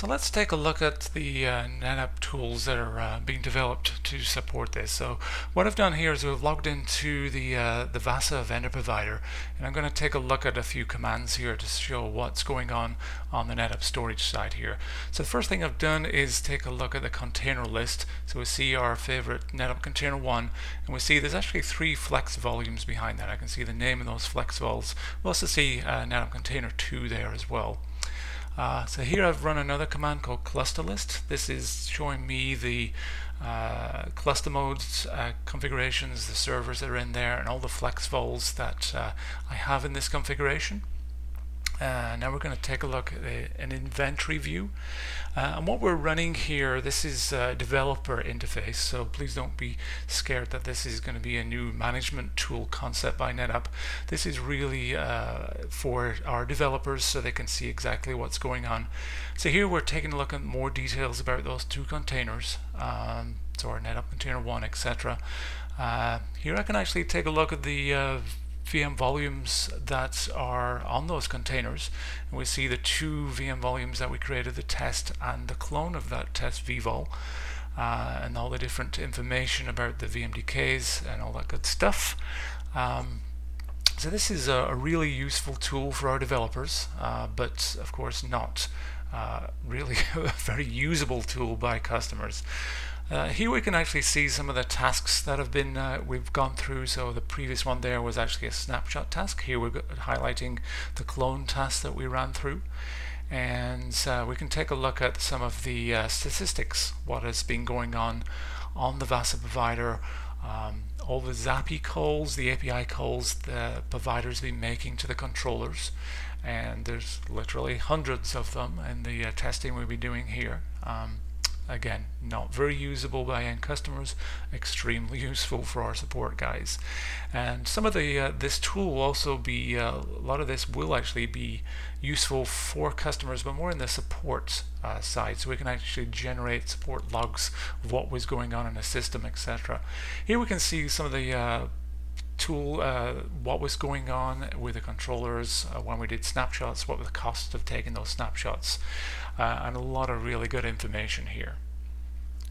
So let's take a look at the uh, NetApp tools that are uh, being developed to support this. So what I've done here is we've logged into the uh, the VASA vendor provider and I'm going to take a look at a few commands here to show what's going on on the NetApp storage side here. So the first thing I've done is take a look at the container list. So we see our favorite NetApp container 1 and we see there's actually three flex volumes behind that. I can see the name of those flex vols. We also see uh, NetApp container 2 there as well. Uh, so here I've run another command called cluster list. This is showing me the uh, cluster modes, uh, configurations, the servers that are in there, and all the flex vols that uh, I have in this configuration. Uh, now we're going to take a look at a, an inventory view. Uh, and what we're running here, this is a developer interface, so please don't be scared that this is going to be a new management tool concept by NetApp. This is really uh, for our developers so they can see exactly what's going on. So here we're taking a look at more details about those two containers, um, so our NetApp Container 1, etc. Uh, here I can actually take a look at the uh, VM volumes that are on those containers. And we see the two VM volumes that we created, the test and the clone of that test vvol. Uh, and all the different information about the VMDKs and all that good stuff. Um, so this is a, a, really useful tool for our developers, uh, but of course not uh, really a very usable tool by customers. Uh, here we can actually see some of the tasks that have been uh, we've gone through. So the previous one there was actually a snapshot task. Here we're highlighting the clone task that we ran through. And uh, we can take a look at some of the uh, statistics, what has been going on on the VASA provider, um, all the ZAPI calls, the API calls the providers been making to the controllers. And there's literally hundreds of them in the uh, testing we'll be doing here. Um, Again, not very usable by end customers, extremely useful for our support guys. And some of the uh, this tool will also be uh, a lot of this will actually be useful for customers, but more in the support uh, side, so we can actually generate support logs of what was going on in the system, etc. Here we can see some of the uh, tool uh, what was going on with the controllers uh, when we did snapshots, what were the costs of taking those snapshots, uh, and a lot of really good information here.